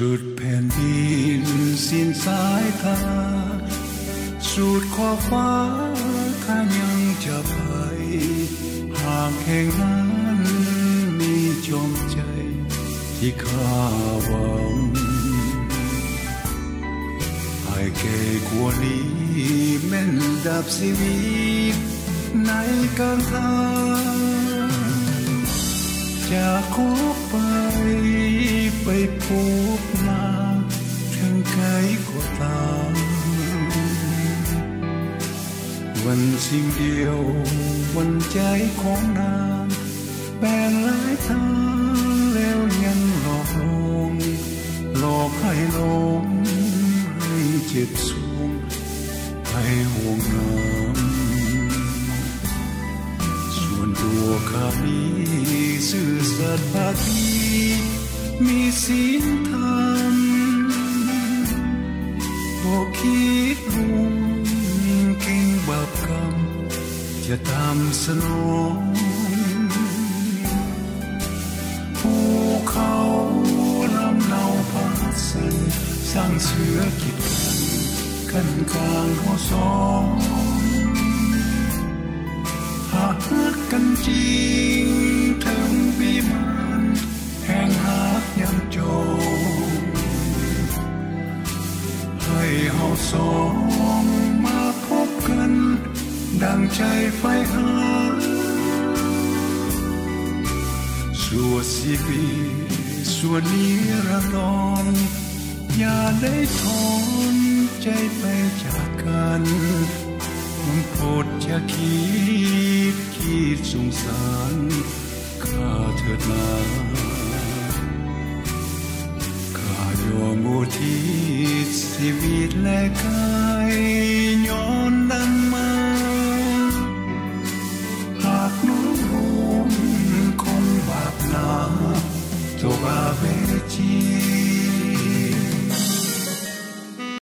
สุดแผ่นดินสิ้นสายทาสุดขอบฟ้าข้ายังจะไป หากแห่งนั้นมีจมใจที่ข้าหวังให้แก่กวนี้แม่นดับชีวิตในกลารทางจะขอ ไปพบนาถึงไกลกว่าตามวันสิ่งเดียววันใจของนางแบ่งหลายทางแล้วยังหลอกลวงหลอกให้หลงให้เจ็บสวงให้ห่วงน้ำส่วนตัวข้ามีซื่อสัตย์ภาคี มีศีลธรรมบอกคิดรวมเก่งบาปกรรม จะตามสนองภูเขาลำเนาพัดสันสร้างเสือกิดกันกันกลางหัวสอง เฮาสองมาพบกัน ดังใจไฟหาสัวชีวิตส่วนนี้ระนอนอย่าได้ทอนใจไปจากกันมันโปรดอย่าคิดคิดสงสารข้าเถิดนาข้ายอมอุทิศ ชีวิตและกายย้อนดังมาหากน้องโหมคงบาปนาโทบาเวจี